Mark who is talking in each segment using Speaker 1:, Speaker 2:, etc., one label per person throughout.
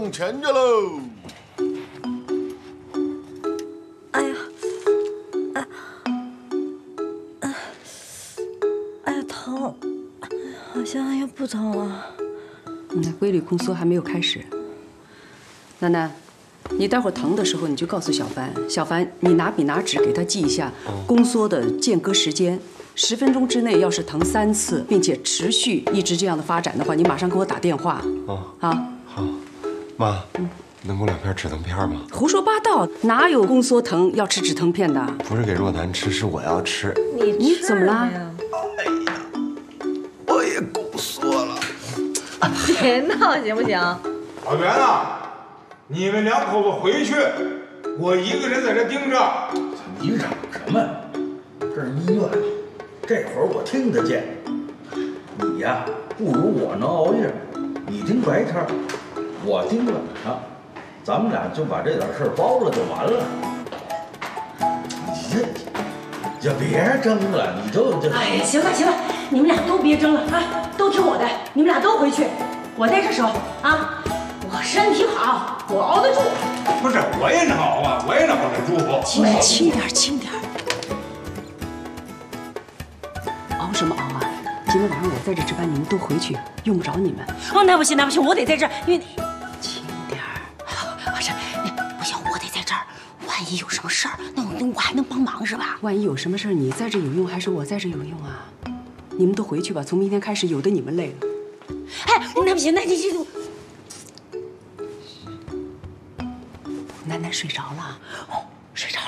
Speaker 1: 挣钱去喽！
Speaker 2: 哎呀，哎，哎，哎呀，疼，好像又不疼了。
Speaker 3: 那规律宫缩还没有开始。楠楠，你待会儿疼的时候你就告诉小凡，小凡你拿笔拿纸给他记一下宫缩的间隔时间。十分钟之内要是疼三次，并且持续一直这样的发展的话，你马上给我打电话。哦，啊，
Speaker 1: 好，妈，能给我两片止疼片吗？
Speaker 3: 胡说八道，哪有宫缩疼要吃止疼片的？
Speaker 1: 不是给若楠吃，是我要吃。
Speaker 3: 你你怎么了？
Speaker 1: 哎呀，我也宫缩了。
Speaker 2: 别闹行不行？
Speaker 4: 老袁啊，你们两口子回去，我一个人在这盯着。
Speaker 5: 你嚷什么？这是医院。这会儿我听得见，你呀不如我能熬夜，你盯白天，我盯晚上，咱们俩就把这点事包了就完了。你这就别争了，你就就……
Speaker 6: 哎呀，行了行了，你们俩都别争了啊，都听我的，你们俩都回去，我在这守啊，我身体好，我熬得住。
Speaker 4: 不是，我也能熬啊，我也能熬得住。
Speaker 3: 轻轻点，轻点。熬什么熬啊！今天晚上我在这值班，你们都回去，用不着你们。
Speaker 6: 哦，那不行，那不行，我得在这儿，因为一有什么事儿，那我我还能帮忙是吧？
Speaker 3: 万一有什么事儿，你在这有用还是我在这有用啊？你们都回去吧，从明天开始，有的你们累了。
Speaker 6: 哎，那不行，那你就……
Speaker 3: 楠楠睡着了，
Speaker 6: 哦，睡着了。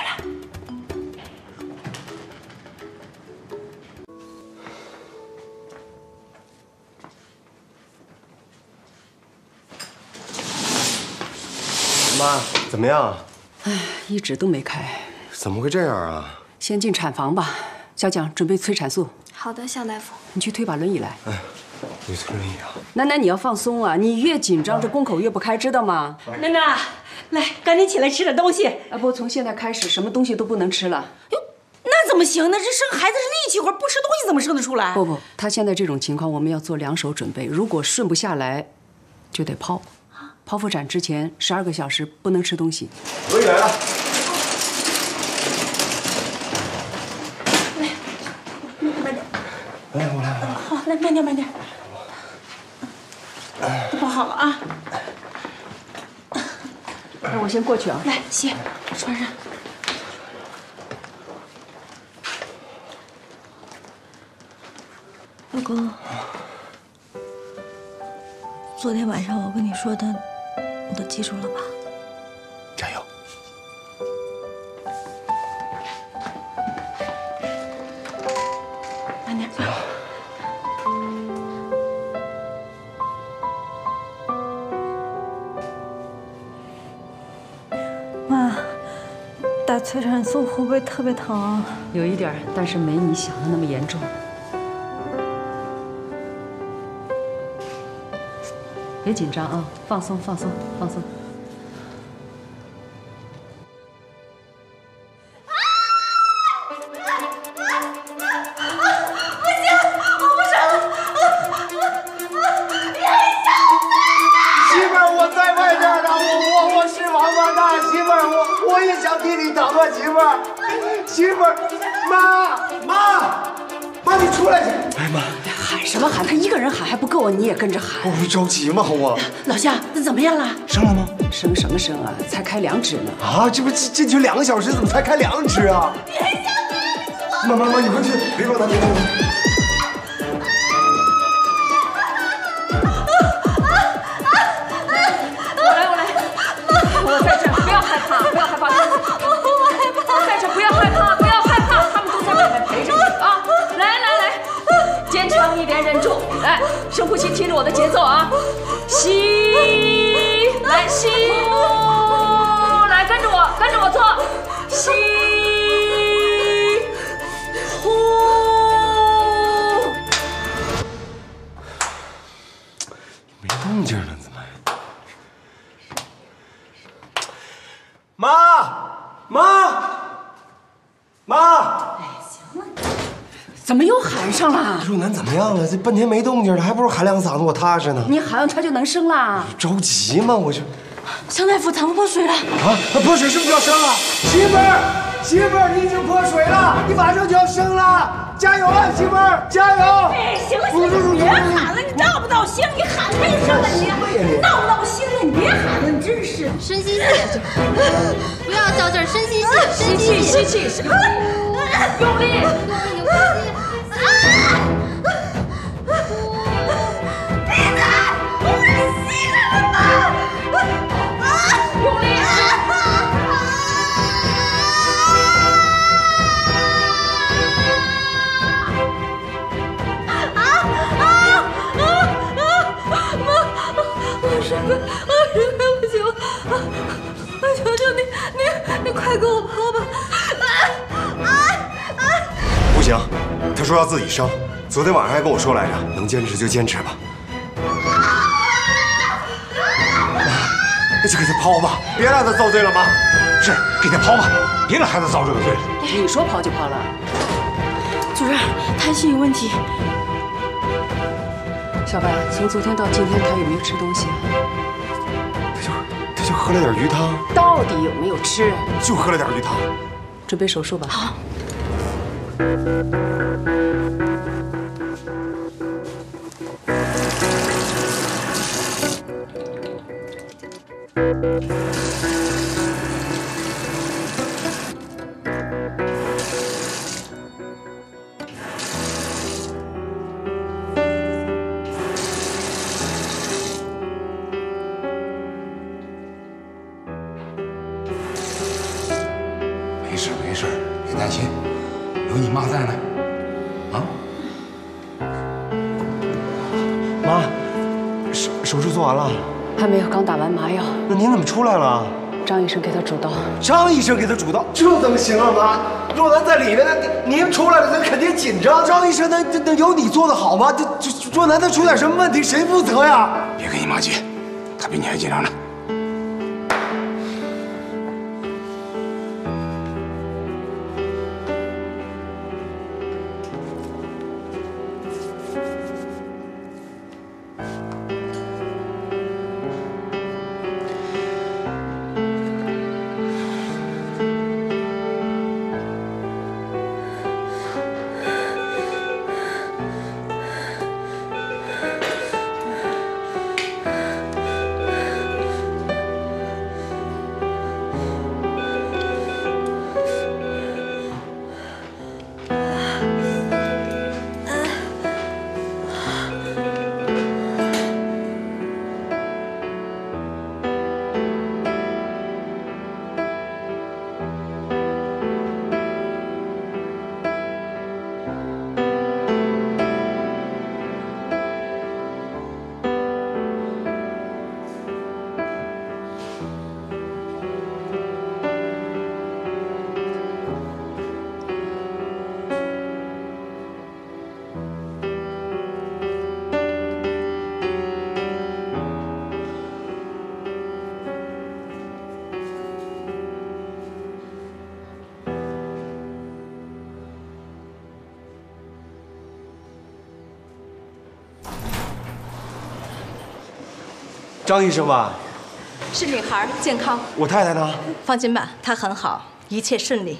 Speaker 1: 妈，怎么样？
Speaker 3: 哎，一直都没开。
Speaker 1: 怎么会这样啊？
Speaker 3: 先进产房吧。小蒋，准备催产素。
Speaker 2: 好的，向大夫。
Speaker 3: 你去推把轮椅来。哎，
Speaker 1: 你推轮椅啊？
Speaker 3: 楠楠，你要放松啊！你越紧张，这宫口越不开，知道吗？
Speaker 6: 楠楠，来，赶紧起来吃点东西。
Speaker 3: 啊不，从现在开始，什么东西都不能吃了。哟，
Speaker 6: 那怎么行呢？这生孩子是力气活，不吃东西怎么生得出来？
Speaker 3: 不不，他现在这种情况，我们要做两手准备。如果顺不下来，就得剖。剖腹产之前十二个小时不能吃东西。
Speaker 1: 轮椅来了。
Speaker 6: 来，慢点。
Speaker 1: 来，我来。
Speaker 6: 好，来慢点，慢点。都包好了啊。
Speaker 3: 那我先过去啊。
Speaker 6: 来，鞋穿上。
Speaker 2: 老公，昨天晚上我跟你说的。你都记住了吧？催产素会不会特别疼？
Speaker 3: 有一点，但是没你想的那么严重。别紧张啊，放松放松放松。
Speaker 6: 我
Speaker 7: 我也想替你疼啊，媳妇儿，媳妇儿，妈妈妈，你出来去！
Speaker 1: 哎妈。
Speaker 3: 喊什么喊？他一个人喊还不够，你也跟着喊。
Speaker 1: 我不着急吗？我
Speaker 6: 老乡，那怎么样了？
Speaker 1: 生了吗？
Speaker 3: 生什么生啊？才开两指呢。
Speaker 1: 啊，这不进进去两个小时，怎么才开两指啊？
Speaker 6: 别吓
Speaker 1: 我！妈妈妈，你快去，别管他，别管他。
Speaker 3: 害怕，不要害怕，他们都在外面陪着你啊！来来来。坚强一点，忍住，来，深呼吸，听着我的节奏啊，吸，来吸，呼，来跟着我，跟着我做，吸，呼，
Speaker 1: 没动静了，怎么？妈，妈，妈。
Speaker 6: 哎，行了，
Speaker 3: 怎么又喊上了？
Speaker 7: 若楠怎么样了？这半天没动静了，还不如喊两嗓子我踏实呢。
Speaker 3: 你喊她就能生了？
Speaker 7: 着急吗？我就
Speaker 6: 向大夫，咱们破水了。
Speaker 7: 啊，破水是不是就要生了？媳妇儿，媳妇儿，你已经破水了，你马上就要生了，加油啊，媳妇儿，加油！
Speaker 6: 哎，行了行了，你别喊了，你闹不闹心？你喊他一声吧，你闹不闹心了？你别喊了，你真是。
Speaker 8: 深吸气，不要较劲儿，深吸气，深
Speaker 6: 吸
Speaker 8: 吸
Speaker 6: 气，吸气，用力。
Speaker 8: 用力。
Speaker 6: 我不行了，我求求你，你你快给我抛吧！啊啊啊！
Speaker 7: 不行，他说要自己生，昨天晚上还跟我说来着，能坚持就坚持吧。那就给他抛吧，别让他遭罪了，妈。
Speaker 4: 是，给他抛吧，别让孩子遭这个罪了。
Speaker 3: 你说抛就抛了。
Speaker 6: 主任，胎心有问题。
Speaker 3: 小白，从昨天到今天，他有没有吃东西啊？
Speaker 7: 他就他就喝了点鱼汤，
Speaker 3: 到底有没有吃？
Speaker 7: 就喝了点鱼汤。
Speaker 3: 准备手术吧。好。
Speaker 1: 没担心，有你妈在呢。啊，
Speaker 7: 妈，手手术做完了，
Speaker 3: 还没有，刚打完麻药。
Speaker 7: 那您怎么出来了？
Speaker 3: 张医生给他主刀。
Speaker 7: 张医生给他主刀，这怎么行啊，妈？若楠在里面呢，您出来了，那肯定紧张。张医生，那那那有你做的好吗？这这若楠他出点什么问题，谁负责呀？
Speaker 1: 别跟你妈急，她比你还紧张呢。
Speaker 7: 张医生吧，
Speaker 9: 是女孩，健康。
Speaker 7: 我太太呢？
Speaker 9: 放心吧，她很好，一切顺利。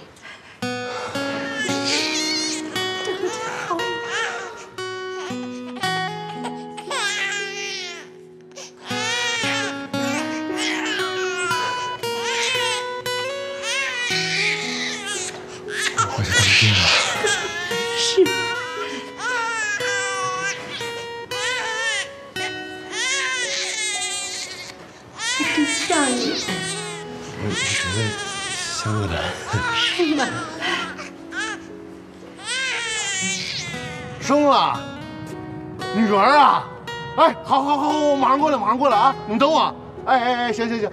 Speaker 7: 是
Speaker 9: 吗？
Speaker 10: 生了，女儿啊！哎，好好好，我马上过来，马上过来啊！你等我。哎哎哎，行行行。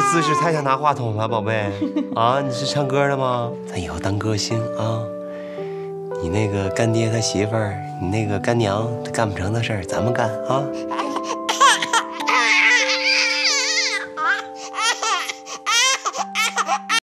Speaker 7: 姿势太像拿话筒了，宝贝。啊，你是唱歌的吗？咱以后当歌星啊。你那个干爹他媳妇儿，你那个干娘，他干不成的事儿，咱们干啊。